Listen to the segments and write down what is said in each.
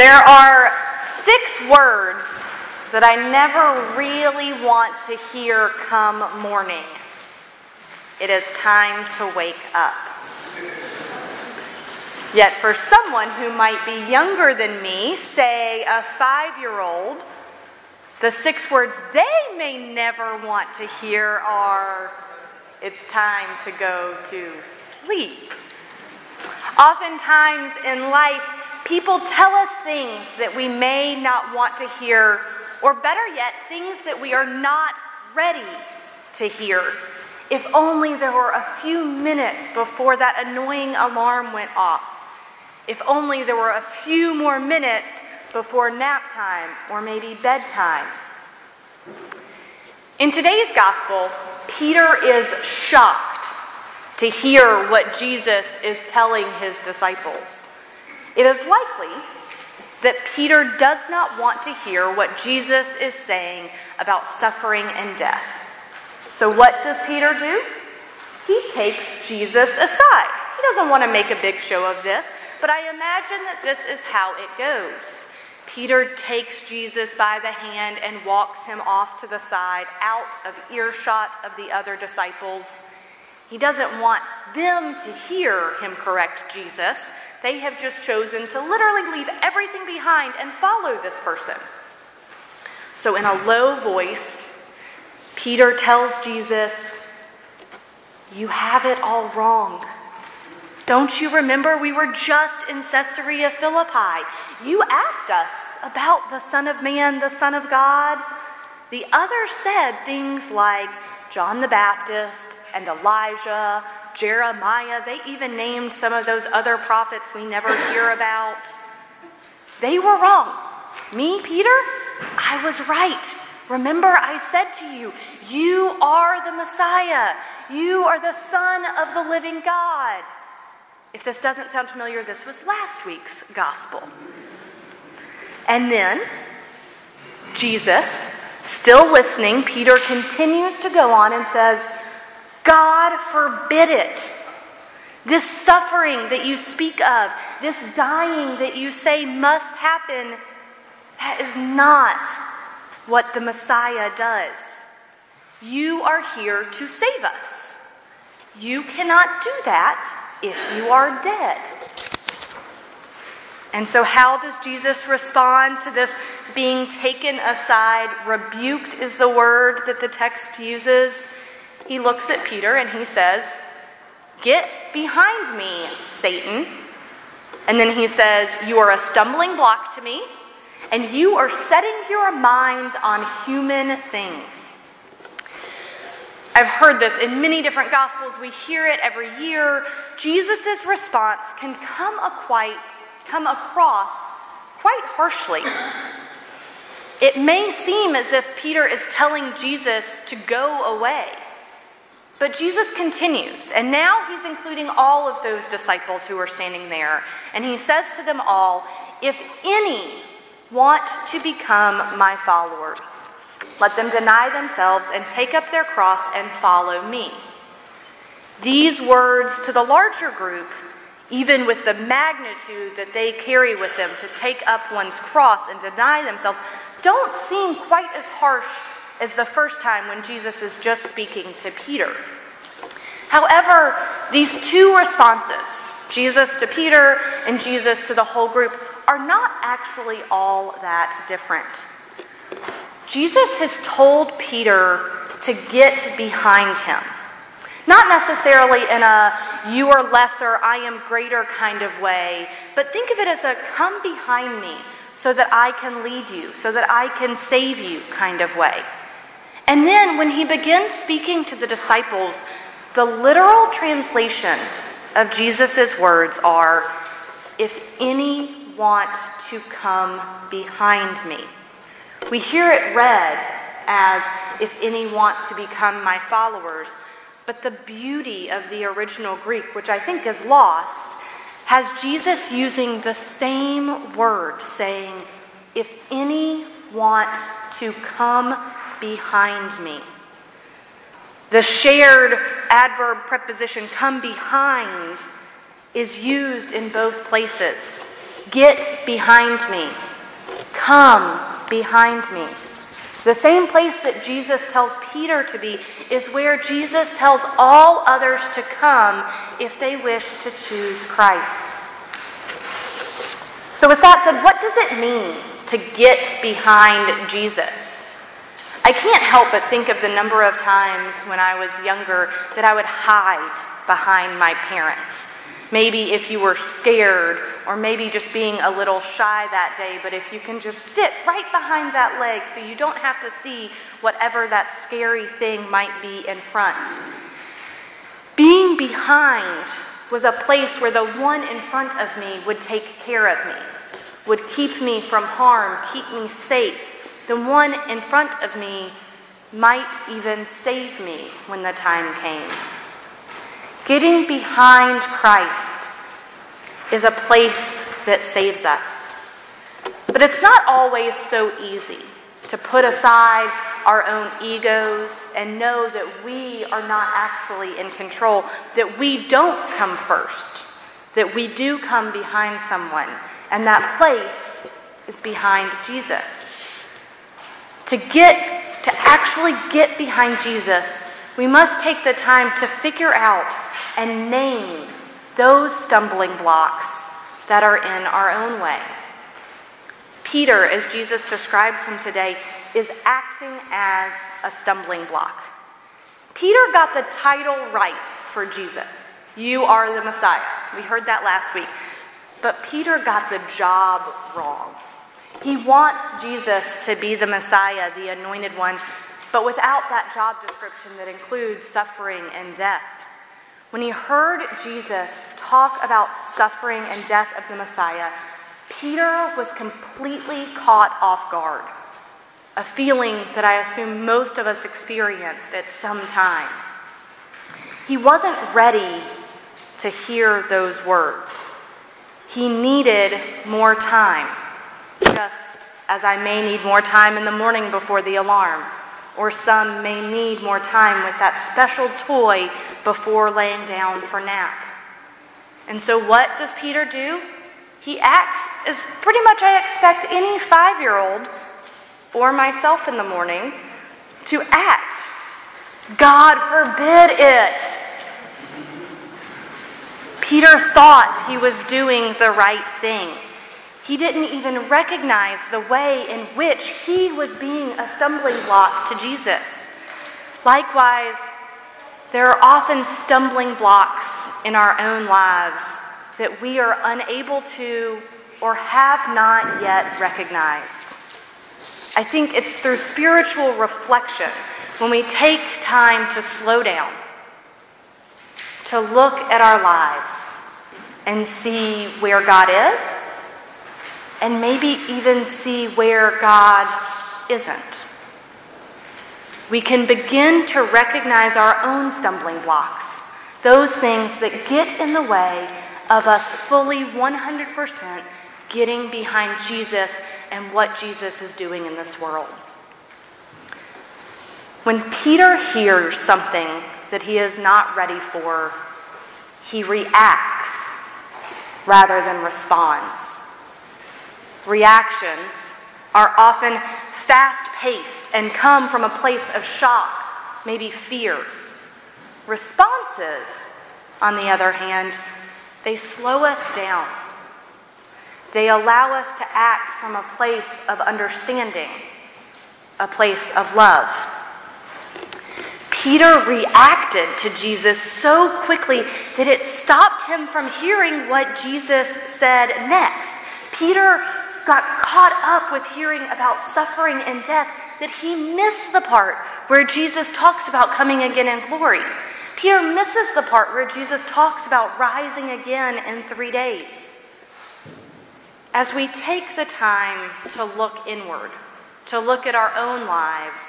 There are six words that I never really want to hear come morning. It is time to wake up. Yet, for someone who might be younger than me, say a five year old, the six words they may never want to hear are, it's time to go to sleep. Oftentimes in life, people tell us things that we may not want to hear, or better yet, things that we are not ready to hear. If only there were a few minutes before that annoying alarm went off. If only there were a few more minutes before nap time or maybe bedtime. In today's gospel, Peter is shocked to hear what Jesus is telling his disciples. It is likely that Peter does not want to hear what Jesus is saying about suffering and death. So, what does Peter do? He takes Jesus aside. He doesn't want to make a big show of this, but I imagine that this is how it goes. Peter takes Jesus by the hand and walks him off to the side, out of earshot of the other disciples. He doesn't want them to hear him correct Jesus. They have just chosen to literally leave everything behind and follow this person. So, in a low voice, Peter tells Jesus, You have it all wrong. Don't you remember we were just in Caesarea Philippi? You asked us about the Son of Man, the Son of God. The others said things like John the Baptist and Elijah Jeremiah. They even named some of those other prophets we never hear about. They were wrong. Me, Peter, I was right. Remember, I said to you, You are the Messiah. You are the Son of the living God. If this doesn't sound familiar, this was last week's gospel. And then, Jesus, still listening, Peter continues to go on and says, God forbid it. This suffering that you speak of, this dying that you say must happen, that is not what the Messiah does. You are here to save us. You cannot do that if you are dead. And so, how does Jesus respond to this being taken aside? Rebuked is the word that the text uses he looks at Peter and he says, Get behind me, Satan. And then he says, You are a stumbling block to me, and you are setting your mind on human things. I've heard this in many different gospels. We hear it every year. Jesus' response can come, quite, come across quite harshly. It may seem as if Peter is telling Jesus to go away. But Jesus continues, and now he's including all of those disciples who are standing there. And he says to them all, If any want to become my followers, let them deny themselves and take up their cross and follow me. These words to the larger group, even with the magnitude that they carry with them to take up one's cross and deny themselves, don't seem quite as harsh as the first time when Jesus is just speaking to Peter. However, these two responses, Jesus to Peter and Jesus to the whole group, are not actually all that different. Jesus has told Peter to get behind him. Not necessarily in a you are lesser, I am greater kind of way, but think of it as a come behind me so that I can lead you, so that I can save you kind of way. And then when he begins speaking to the disciples, the literal translation of Jesus' words are if any want to come behind me. We hear it read as if any want to become my followers, but the beauty of the original Greek, which I think is lost, has Jesus using the same word, saying, if any want to come behind me. The shared adverb preposition come behind is used in both places. Get behind me. Come behind me. The same place that Jesus tells Peter to be is where Jesus tells all others to come if they wish to choose Christ. So, with that said, what does it mean to get behind Jesus? I can't help but think of the number of times when I was younger that I would hide behind my parents. Maybe if you were scared, or maybe just being a little shy that day, but if you can just fit right behind that leg so you don't have to see whatever that scary thing might be in front. Being behind was a place where the one in front of me would take care of me, would keep me from harm, keep me safe. The one in front of me might even save me when the time came. Getting behind Christ is a place that saves us. But it's not always so easy to put aside our own egos and know that we are not actually in control, that we don't come first, that we do come behind someone, and that place is behind Jesus. To get, to actually get behind Jesus, we must take the time to figure out and name those stumbling blocks that are in our own way. Peter, as Jesus describes him today, is acting as a stumbling block. Peter got the title right for Jesus. You are the Messiah. We heard that last week. But Peter got the job wrong. He wants Jesus to be the Messiah, the anointed one, but without that job description that includes suffering and death. When he heard Jesus talk about suffering and death of the Messiah, Peter was completely caught off guard. A feeling that I assume most of us experienced at some time. He wasn't ready to hear those words. He needed more time, just as I may need more time in the morning before the alarm or some may need more time with that special toy before laying down for nap. And so, what does Peter do? He acts as pretty much I expect any five year old or myself in the morning to act. God forbid it. Peter thought he was doing the right thing. He didn't even recognize the way in which he was being a stumbling block to Jesus. Likewise, there are often stumbling blocks in our own lives that we are unable to or have not yet recognized. I think it's through spiritual reflection when we take time to slow down, to look at our lives and see where God is and maybe even see where God isn't. We can begin to recognize our own stumbling blocks, those things that get in the way of us fully 100% getting behind Jesus and what Jesus is doing in this world. When Peter hears something that he is not ready for, he reacts rather than responds reactions are often fast paced and come from a place of shock, maybe fear. Responses, on the other hand, they slow us down. They allow us to act from a place of understanding, a place of love. Peter reacted to Jesus so quickly that it stopped him from hearing what Jesus said next. Peter got caught up with hearing about suffering and death that he missed the part where Jesus talks about coming again in glory. Peter misses the part where Jesus talks about rising again in three days. As we take the time to look inward, to look at our own lives,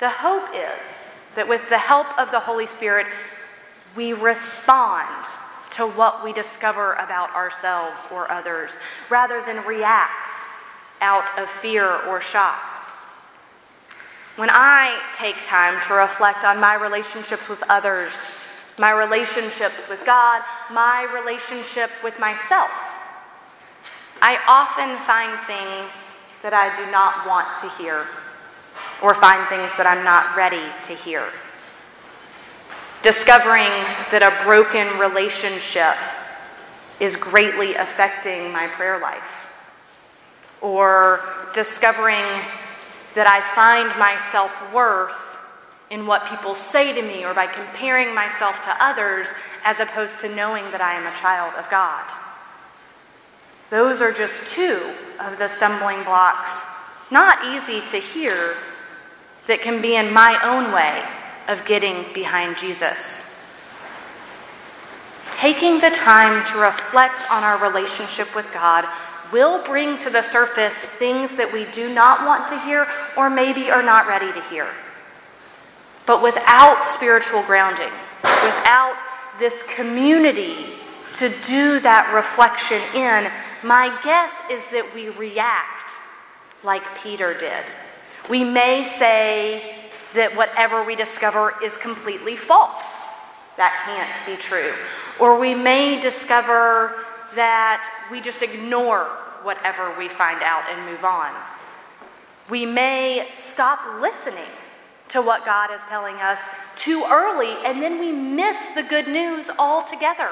the hope is that with the help of the Holy Spirit, we respond to what we discover about ourselves or others rather than react out of fear or shock. When I take time to reflect on my relationships with others, my relationships with God, my relationship with myself, I often find things that I do not want to hear, or find things that I'm not ready to hear. Discovering that a broken relationship is greatly affecting my prayer life, or discovering that I find my self worth in what people say to me or by comparing myself to others as opposed to knowing that I am a child of God. Those are just two of the stumbling blocks, not easy to hear, that can be in my own way of getting behind Jesus. Taking the time to reflect on our relationship with God will bring to the surface things that we do not want to hear or maybe are not ready to hear. But without spiritual grounding, without this community to do that reflection in, my guess is that we react like Peter did. We may say that whatever we discover is completely false. That can't be true. Or we may discover that we just ignore whatever we find out and move on. We may stop listening to what God is telling us too early, and then we miss the good news altogether.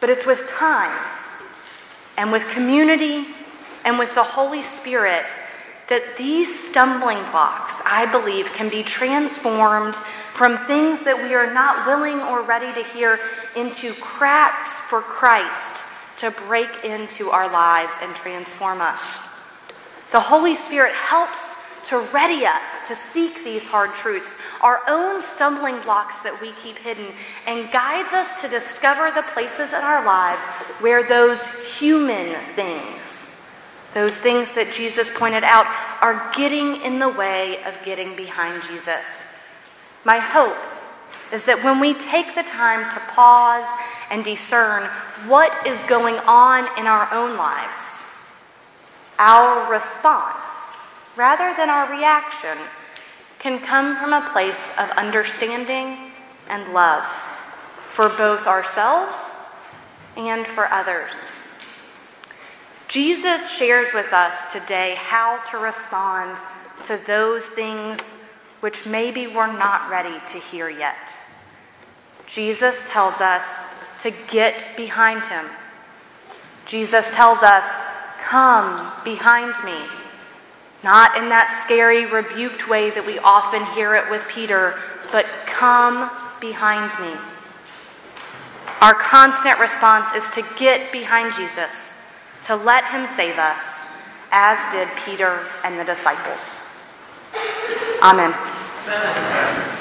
But it's with time and with community and with the Holy Spirit that these stumbling blocks, I believe, can be transformed from things that we are not willing or ready to hear into cracks for Christ to break into our lives and transform us. The Holy Spirit helps to ready us to seek these hard truths, our own stumbling blocks that we keep hidden, and guides us to discover the places in our lives where those human things, those things that Jesus pointed out, are getting in the way of getting behind Jesus. My hope is that when we take the time to pause and discern what is going on in our own lives, our response rather than our reaction, can come from a place of understanding and love for both ourselves and for others. Jesus shares with us today how to respond to those things which maybe we're not ready to hear yet. Jesus tells us to get behind him. Jesus tells us, Come behind me. Not in that scary, rebuked way that we often hear it with Peter, but come behind me. Our constant response is to get behind Jesus, to let him save us, as did Peter and the disciples. Amen. Amen.